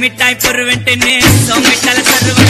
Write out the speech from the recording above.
మిఠాయి పొరు వెంటనే సో సోమిట్టల సర్వ